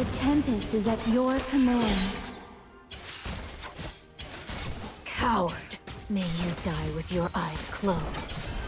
The Tempest is at your command. Coward! May you die with your eyes closed.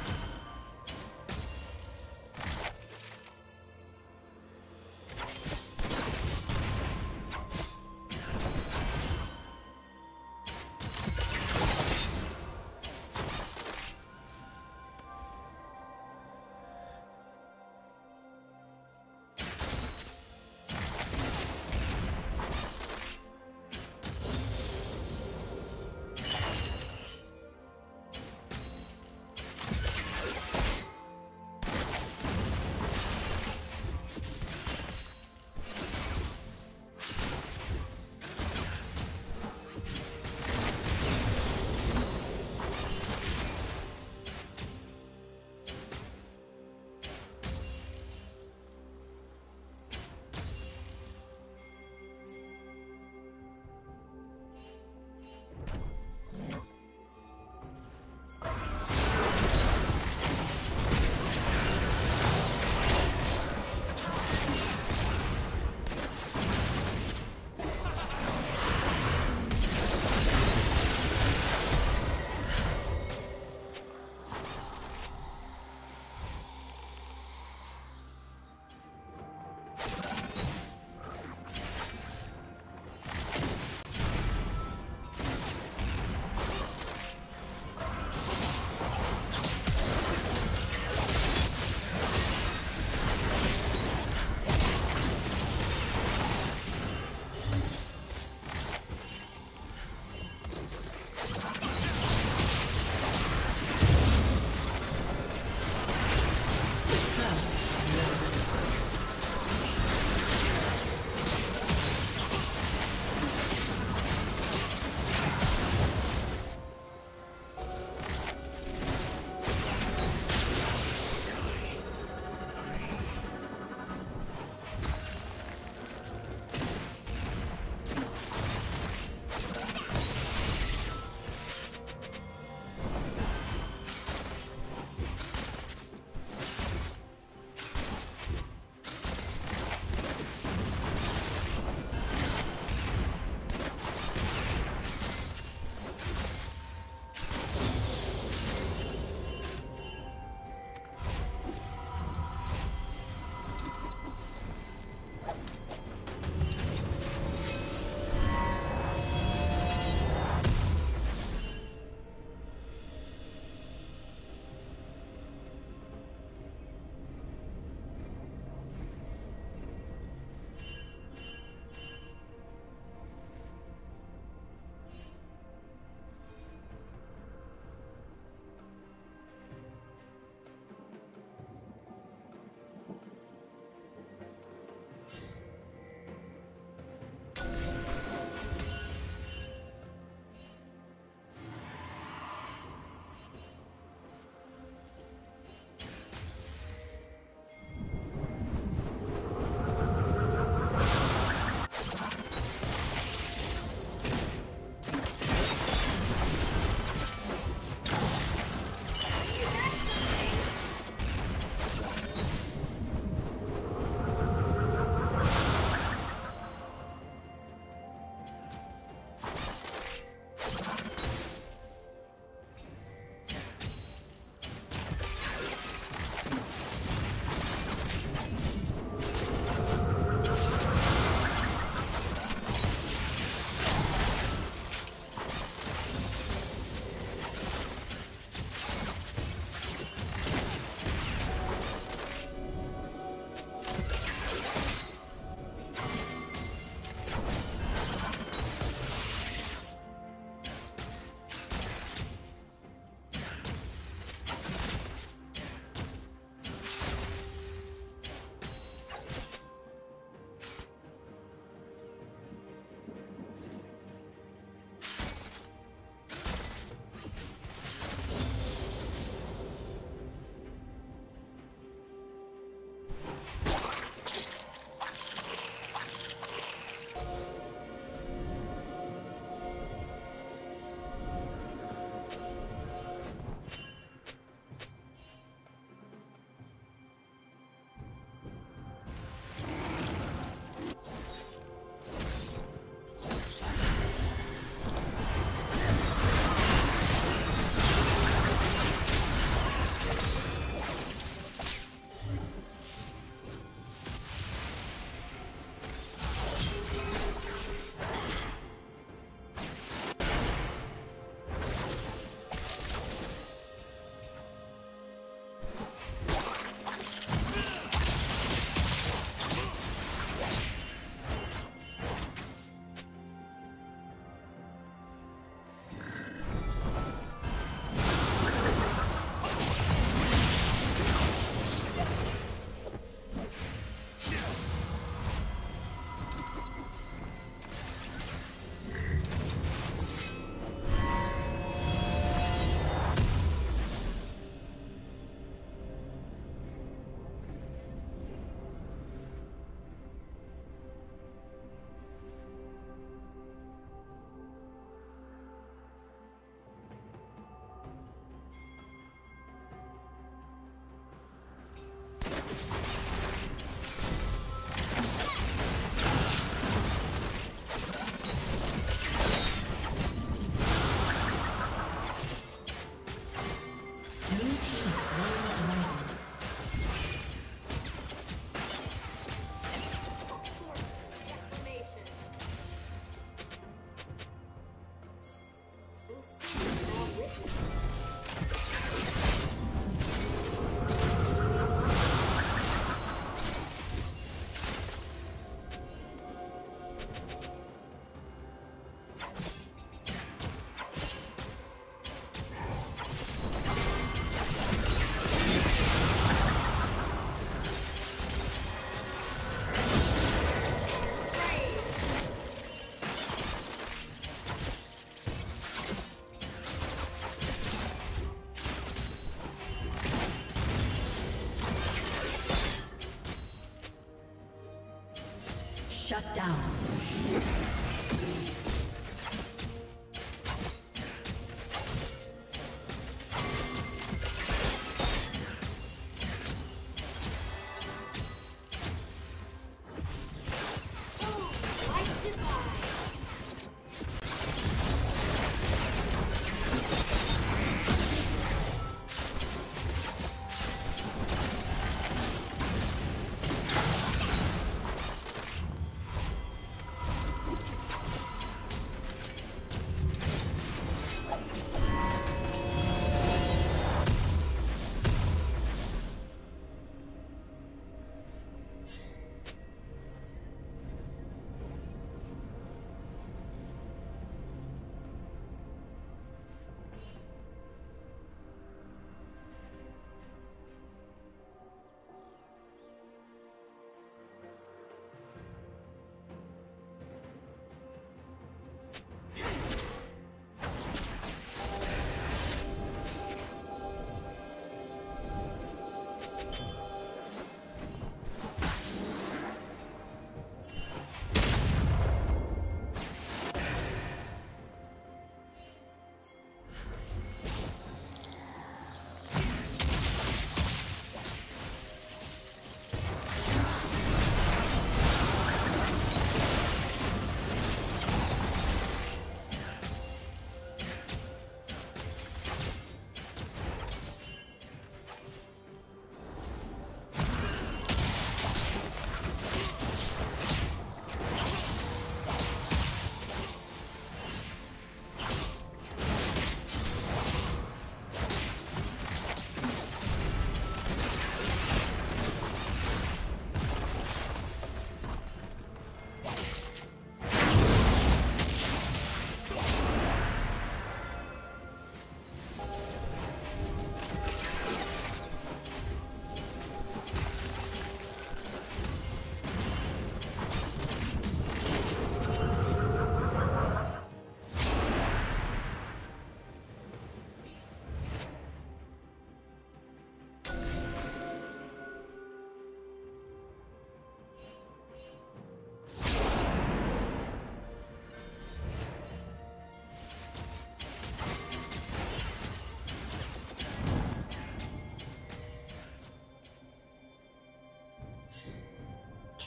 Shut down.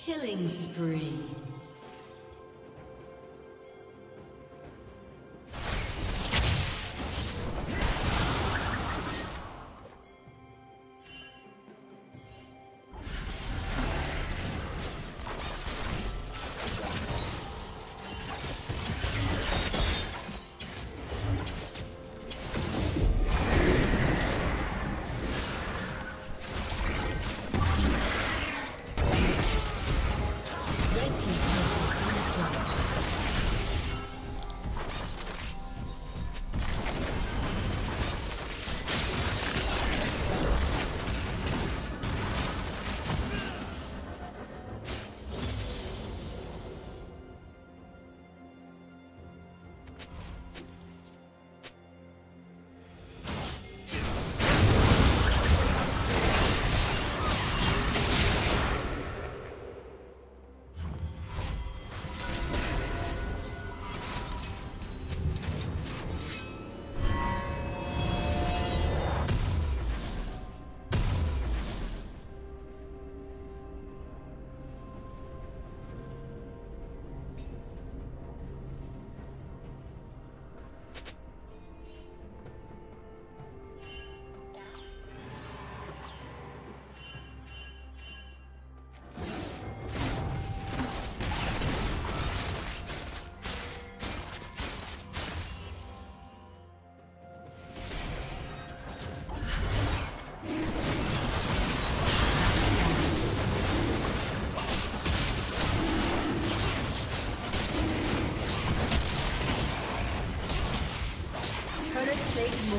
Killing spree.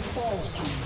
falso.